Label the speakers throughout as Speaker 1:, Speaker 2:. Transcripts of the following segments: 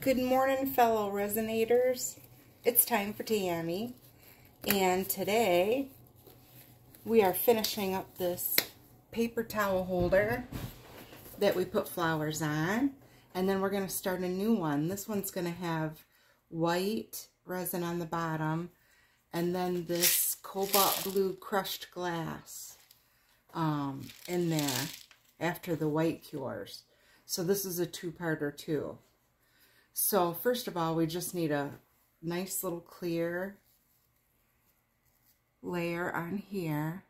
Speaker 1: Good morning, fellow resonators. It's time for Tammy. And today we are finishing up this paper towel holder that we put flowers on. And then we're going to start a new one. This one's going to have white resin on the bottom and then this cobalt blue crushed glass um, in there after the white cures. So this is a two-parter too. So first of all, we just need a nice little clear layer on here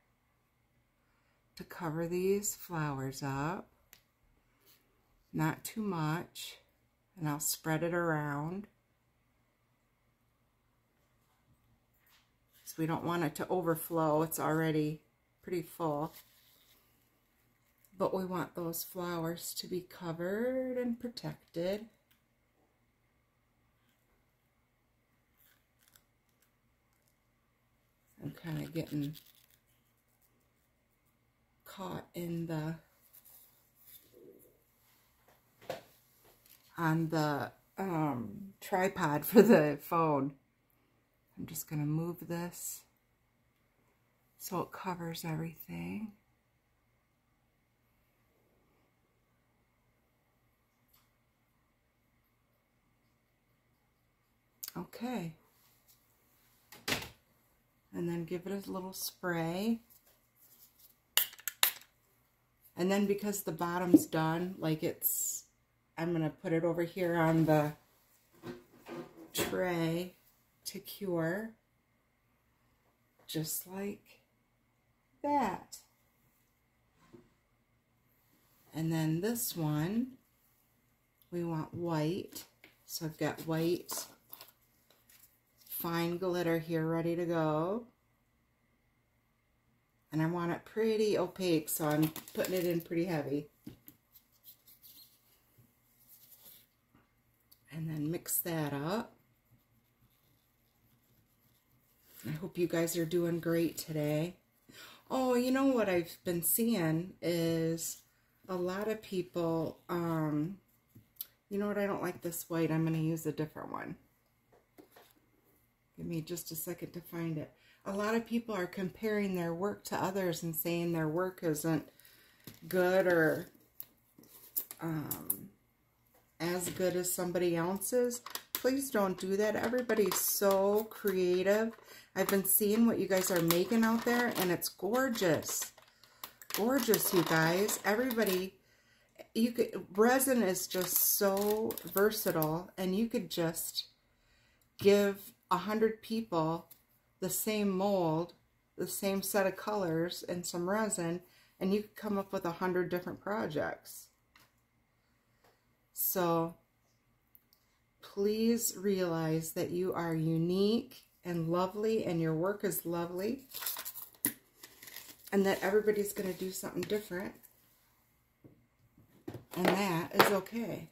Speaker 1: to cover these flowers up. Not too much. And I'll spread it around. So we don't want it to overflow. It's already pretty full. But we want those flowers to be covered and protected. I'm kind of getting caught in the on the um, tripod for the phone. I'm just going to move this so it covers everything. Okay and then give it a little spray. And then because the bottom's done, like it's, I'm going to put it over here on the tray to cure. Just like that. And then this one, we want white. So I've got white fine glitter here ready to go. And I want it pretty opaque, so I'm putting it in pretty heavy. And then mix that up. I hope you guys are doing great today. Oh, you know what I've been seeing is a lot of people, um, you know what, I don't like this white. I'm going to use a different one. Give me just a second to find it. A lot of people are comparing their work to others and saying their work isn't good or um, as good as somebody else's. Please don't do that. Everybody's so creative. I've been seeing what you guys are making out there, and it's gorgeous. Gorgeous, you guys. Everybody, you could resin is just so versatile, and you could just give a hundred people the same mold, the same set of colors and some resin, and you could come up with a hundred different projects. So please realize that you are unique and lovely and your work is lovely and that everybody's going to do something different and that is okay.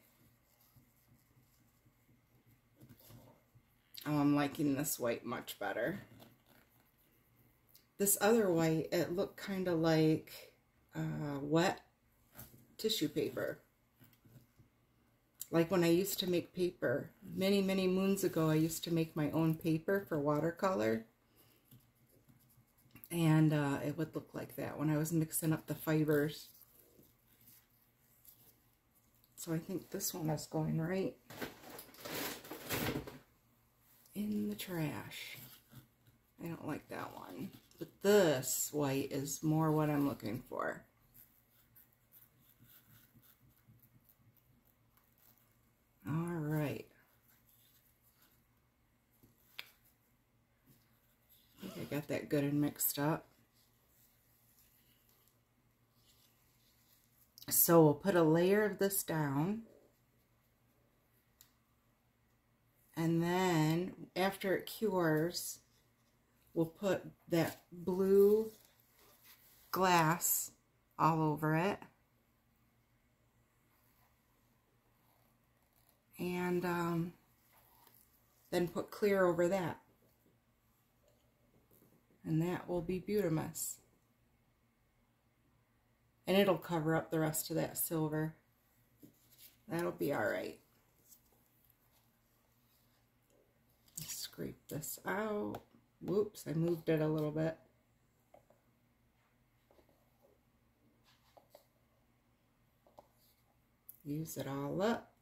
Speaker 1: Oh, I'm liking this white much better. This other white, it looked kind of like uh, wet tissue paper. Like when I used to make paper. Many, many moons ago, I used to make my own paper for watercolor. And uh, it would look like that when I was mixing up the fibers. So I think this one is going right in the trash. I don't like that one. But this white is more what I'm looking for. All right. I think I got that good and mixed up. So we'll put a layer of this down. And then after it cures, we'll put that blue glass all over it. And um, then put clear over that. And that will be Beautimus. And it'll cover up the rest of that silver. That'll be all right. This out. Whoops, I moved it a little bit. Use it all up.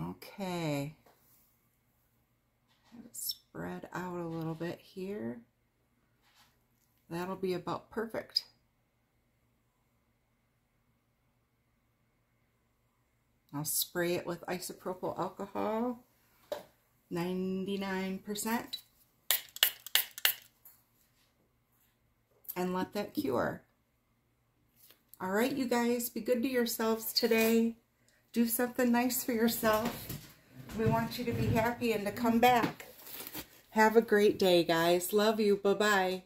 Speaker 1: Okay. Have it spread out a little bit here. That'll be about perfect. I'll spray it with isopropyl alcohol, 99%, and let that cure. All right, you guys, be good to yourselves today. Do something nice for yourself. We want you to be happy and to come back. Have a great day, guys. Love you. Bye-bye.